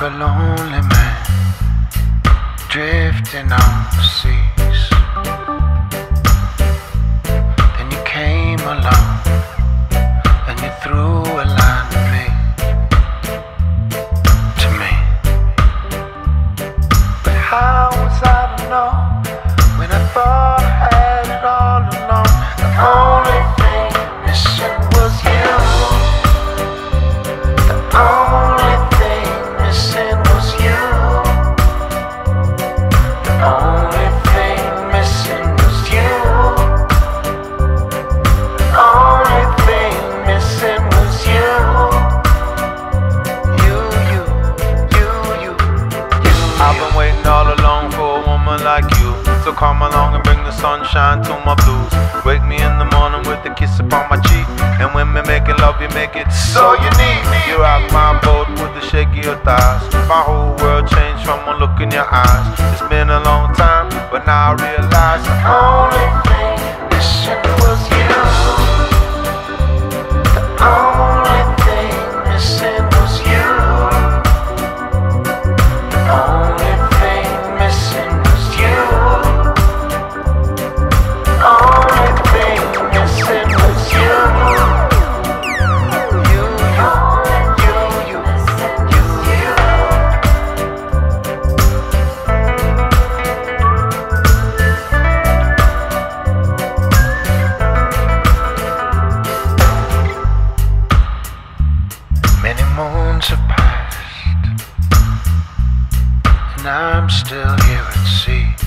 a lonely man drifting on the seas. Then you came along and you threw a line to me, to me. But how was I to know when I thought I So come along and bring the sunshine to my blues Wake me in the morning with a kiss upon my cheek. And when we make it love, you make it so unique. You rock my boat with the shake of your thighs. My whole world changed from a look in your eyes. It's been a long time, but now I realize The only I'm still here at sea.